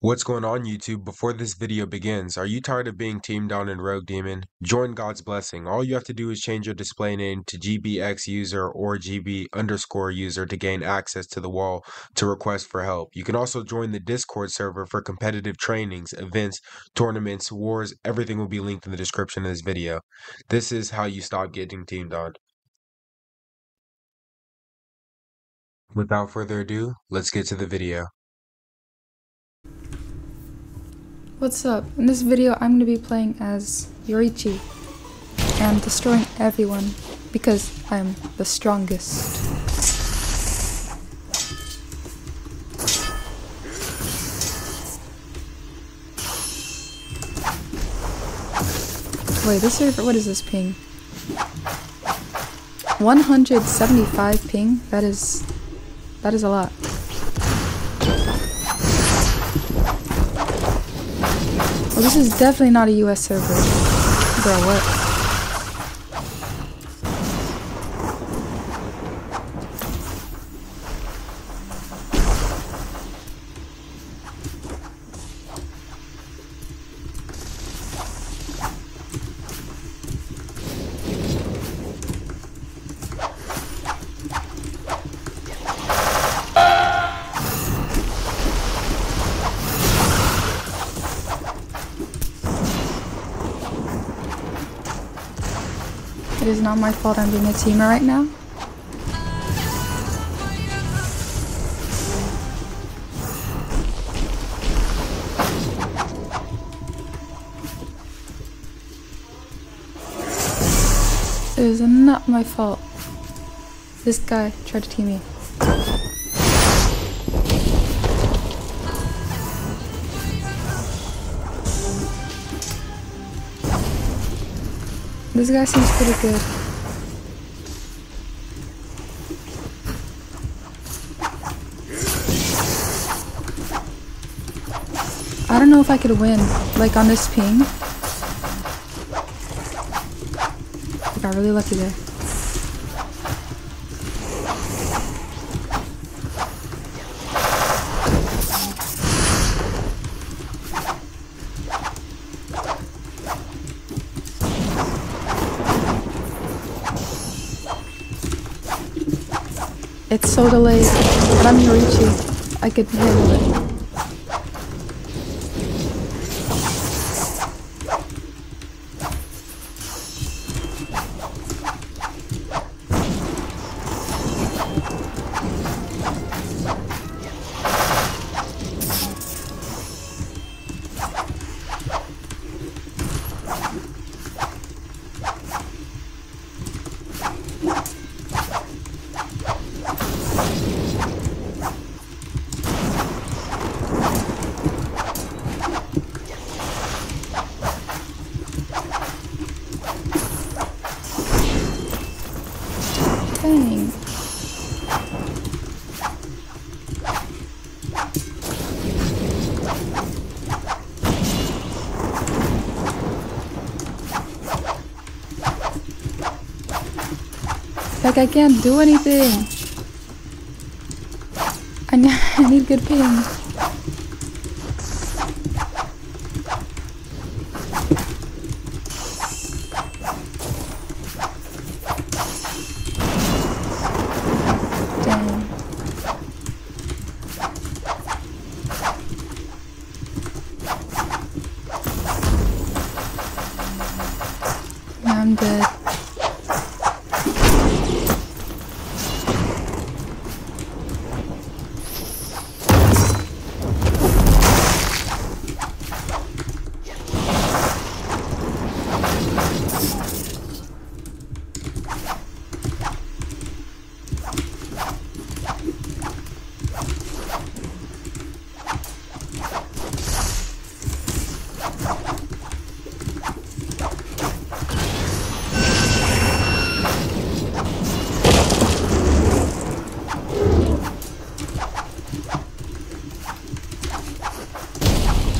What's going on YouTube? Before this video begins, are you tired of being teamed on in Rogue Demon? Join God's Blessing. All you have to do is change your display name to GBX user or GB underscore user to gain access to the wall to request for help. You can also join the Discord server for competitive trainings, events, tournaments, wars. Everything will be linked in the description of this video. This is how you stop getting teamed on. Without further ado, let's get to the video. What's up? In this video I'm going to be playing as Yoriichi and destroying everyone because I'm the strongest. Wait, this server, what is this ping? 175 ping? That is, that is a lot. This is definitely not a US server. Bro, what? Not my fault I'm being a teamer right now. It is not my fault. This guy tried to team me. This guy seems pretty good. Know if I could win, like on this ping. I got really lucky there. It's so delayed, but I'm Yoriichi. I could handle it. Like I can't do anything. I, need good ping.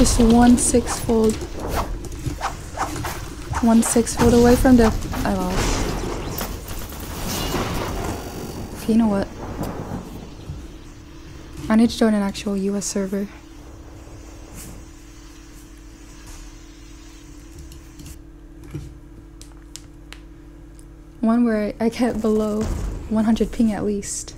just one six fold. One six fold away from death. I lost. You know what? I need to join an actual US server. One where I get below 100 ping at least.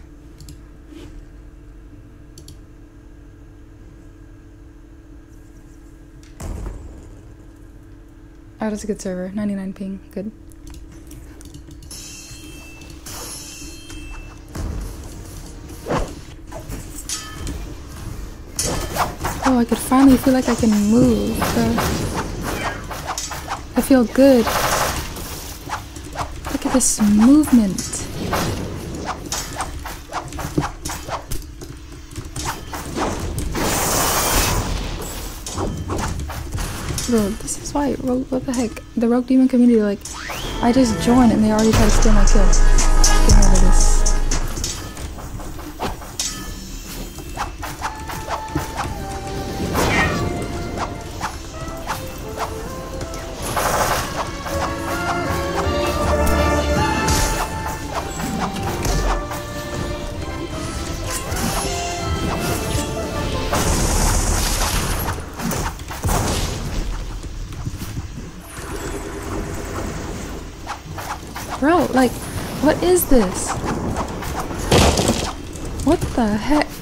Oh, that's a good server. 99 ping. Good. Oh, I could finally feel like I can move. I feel good. Look at this movement. Why, Rogue, what the heck? The Rogue Demon community, like, I just joined and they already try to steal my kill. Bro, like, what is this? What the heck?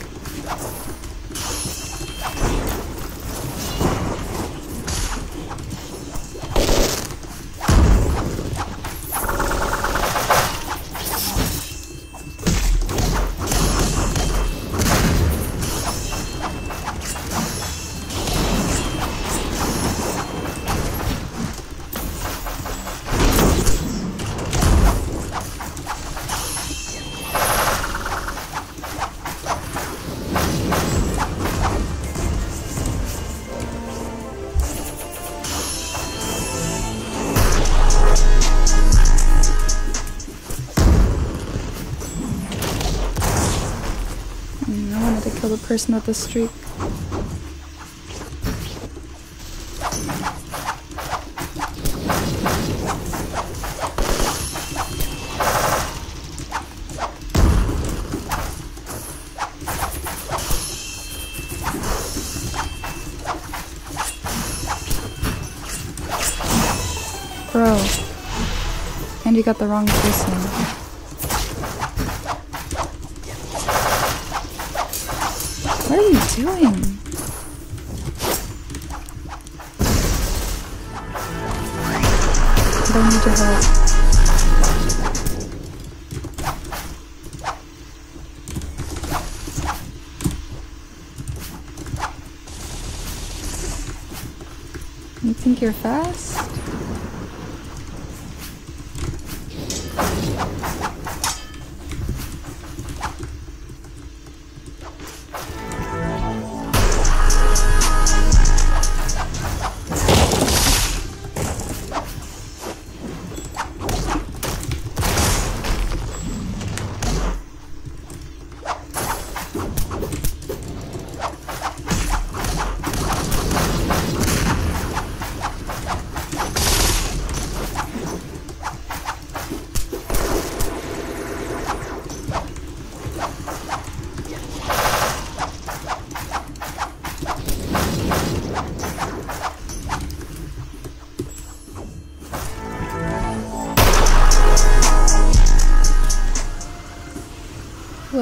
Person with the streak. Bro. And you got the wrong person.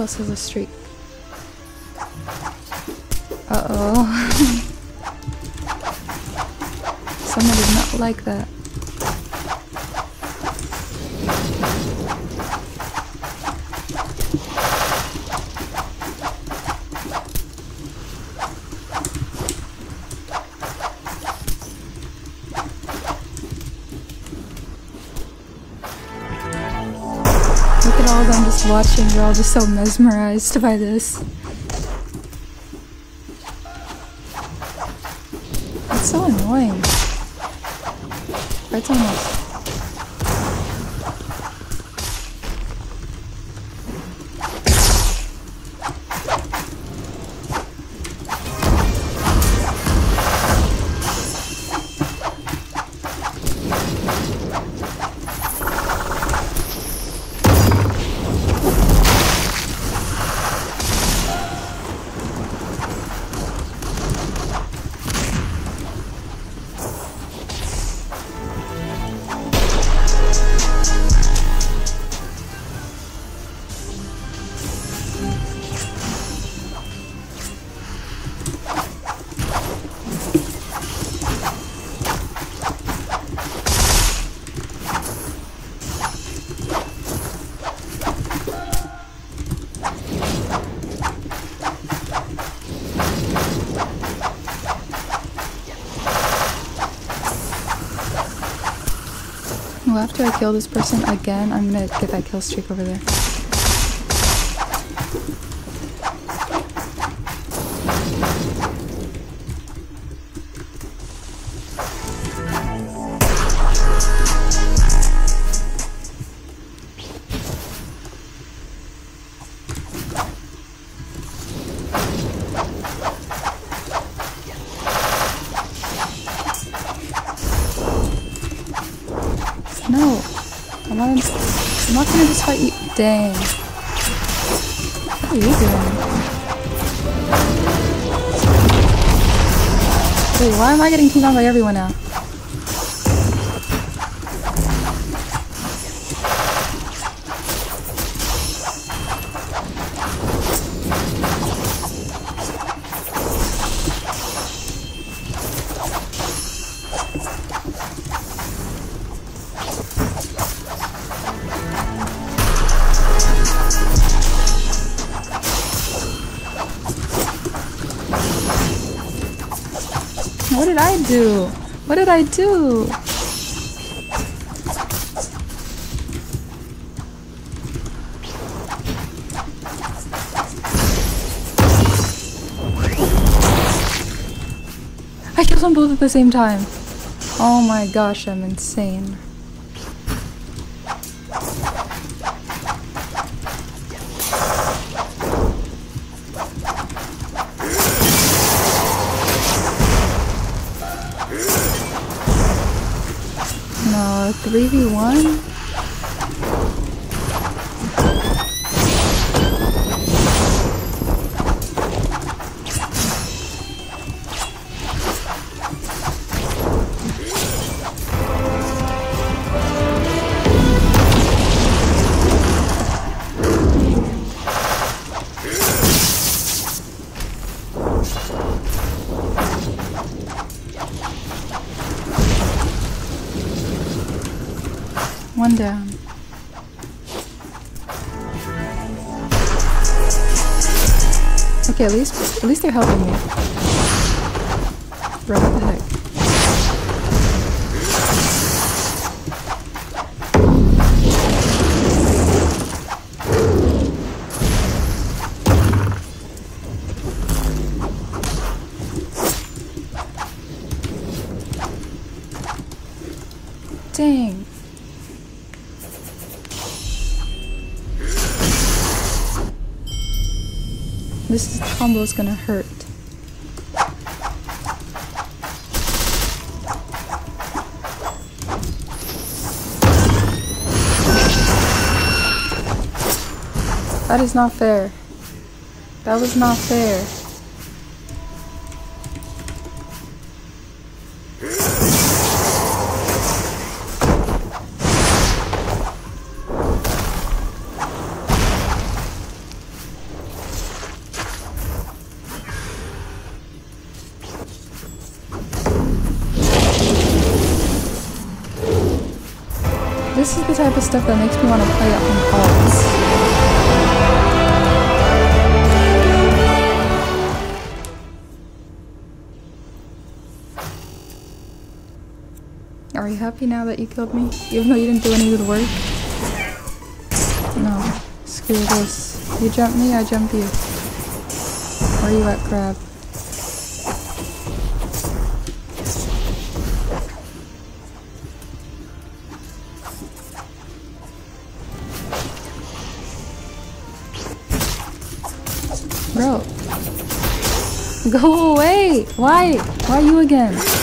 Else has a streak? Uh oh. Someone did not like that. Watching. They're all just so mesmerized by this. I kill this person again, I'm gonna get that kill streak over there. You. Dang. What are you doing? Wait, why am I getting teamed on by everyone now? I do? I killed them both at the same time. Oh my gosh, I'm insane. 3v1? One down. Okay, at least at least they're helping me. What the heck? Combo is gonna hurt. That is not fair. That was not fair. Type of stuff that makes me want to play on calls. Are you happy now that you killed me? Even though you didn't do any good work? No. Screw this. You jump me, I jump you. Where you at, crab? Go away! Why? Why you again?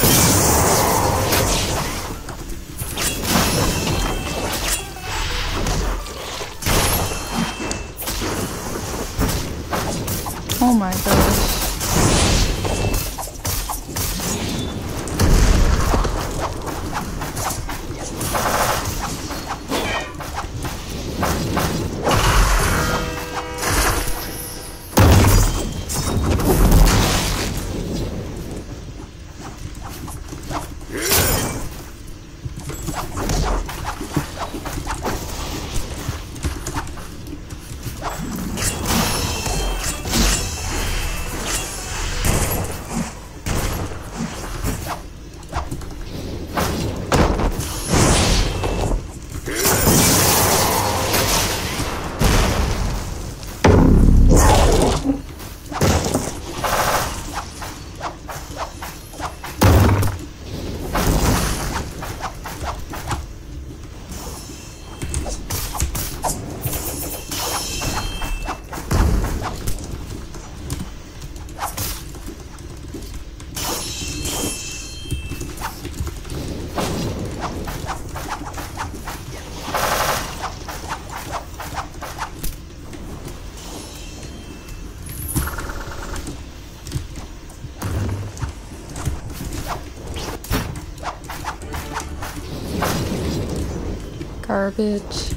Garbage.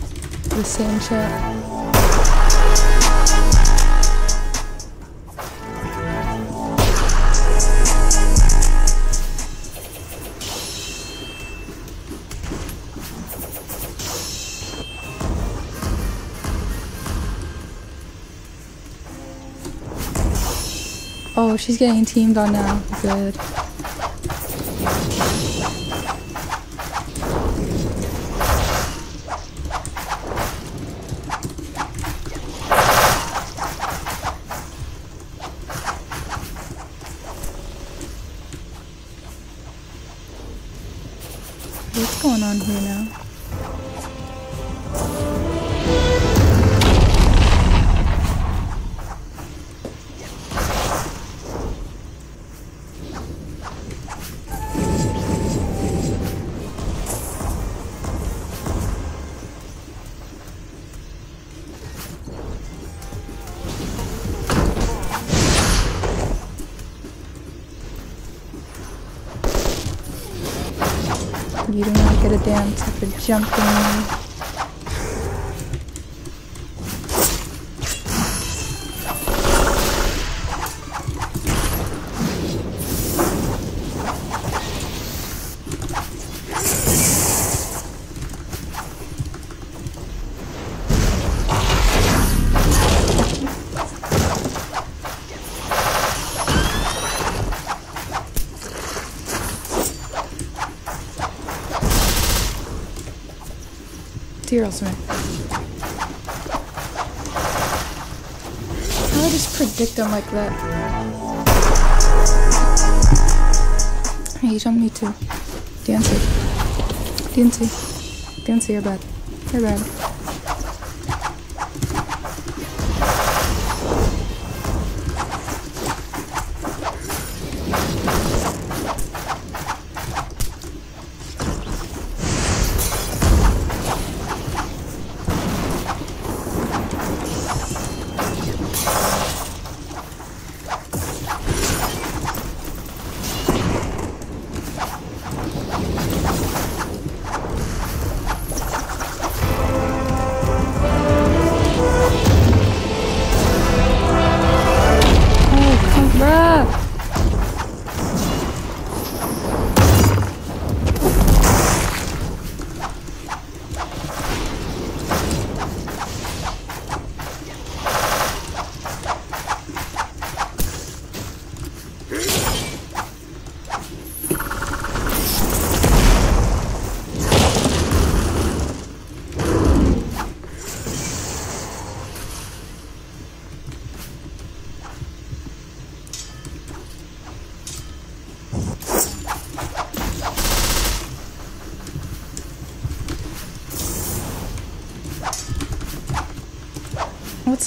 The same chat. Oh, she's getting teamed on now. Good. Do not get a dance after jumping Dear Ultimate. How I just predict them like that? Hey, you jumped me too. Dancy. Dancy. Dancy, you're bad. You're bad.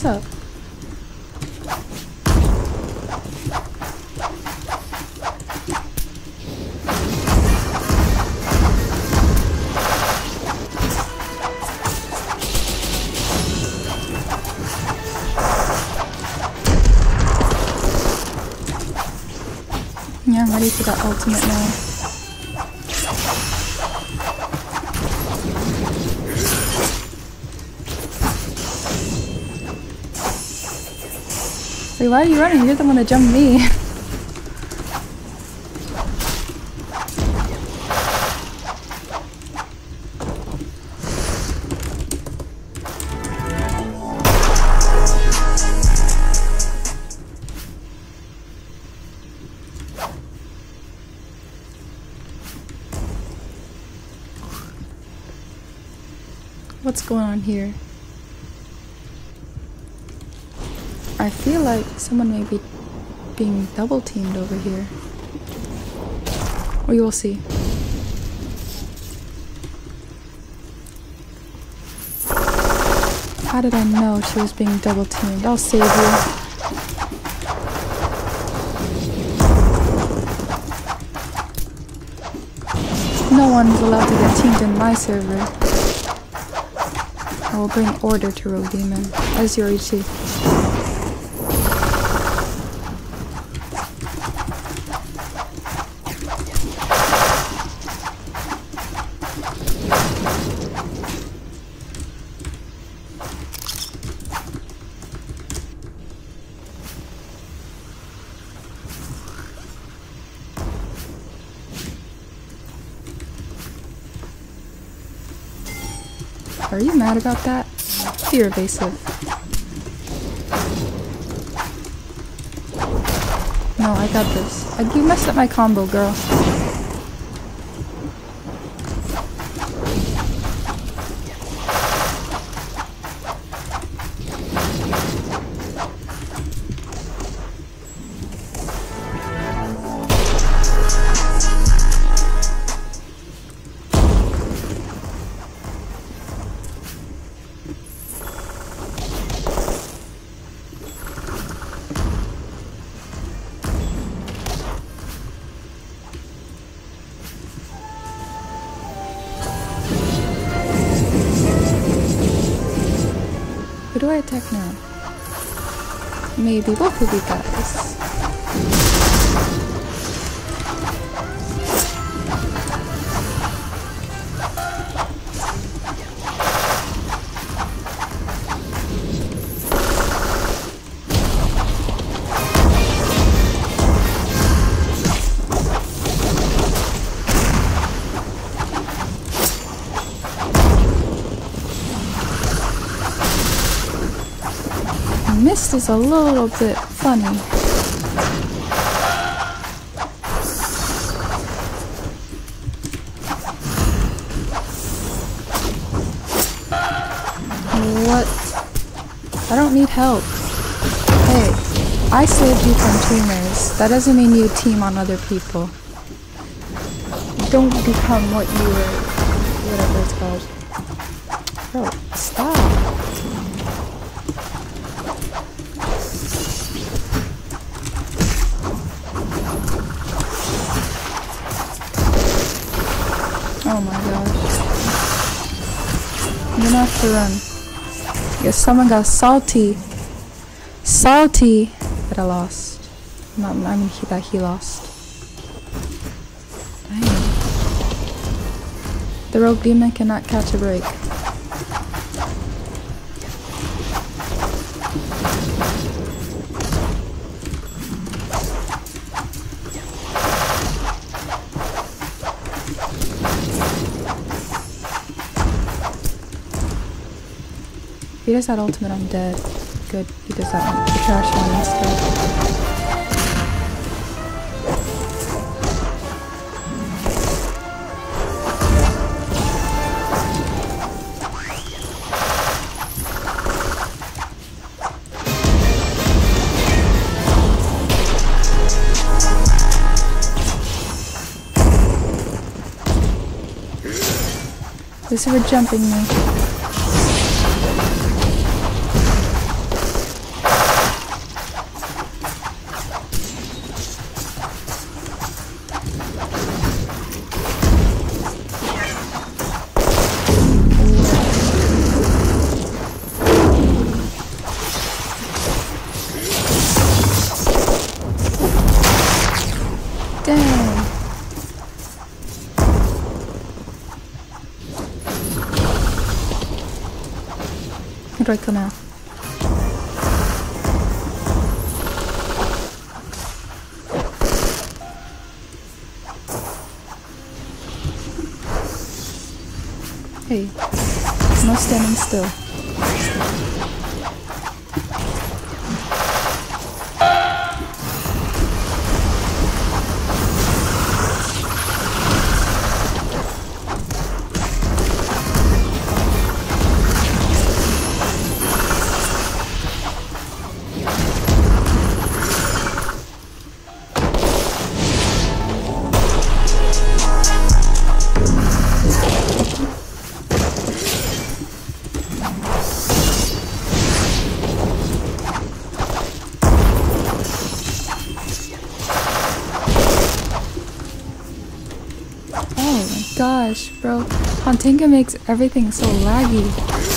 What's up? Yeah, I'm ready for that ultimate now. Like, why are you running? You're the one that jumped me. What's going on here? I feel like someone may be being double teamed over here. We will see. How did I know she was being double teamed? I'll save you. No one is allowed to get teamed in my server. I will bring order to Rogue Demon as Yoriichi. Are about that? You're evasive. No, I got this. I, you messed up my combo, girl. Do I attack now? Maybe both of you guys. Mist is a little bit funny. What? I don't need help. Hey, I saved you from teamers. That doesn't mean you team on other people. Don't become what you were, whatever it's called. Have to run. Because someone got salty. Salty that I lost. Not, I mean he, that he lost. Dang. The rogue demon cannot catch a break. He does that ultimate, I'm dead. Good, he does that one. The trash one instead. For jumping me. Do I kill now? Hey, no standing still. Hontinka makes everything so laggy.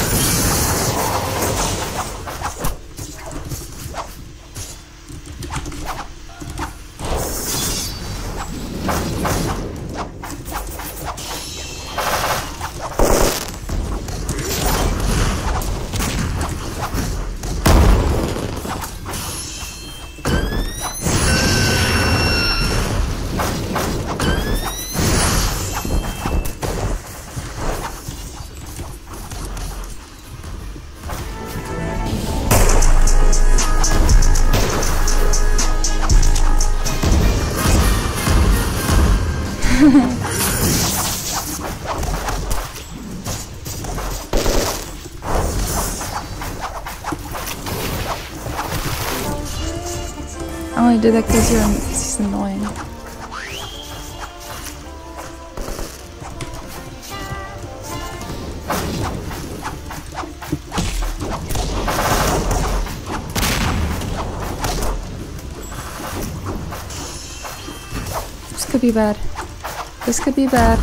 Did that because you're he's annoying. This could be bad. This could be bad.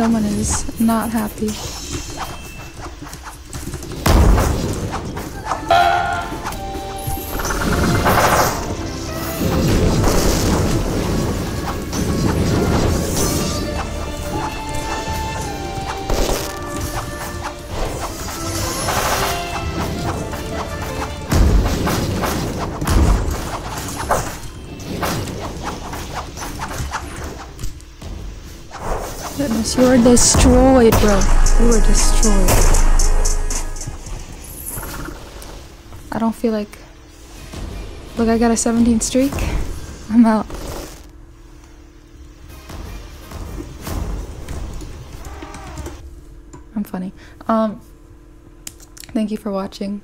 Someone is not happy. You are destroyed, bro. You are destroyed. I don't feel like. Look, I got a 17 streak. I'm out. I'm funny. Um, thank you for watching.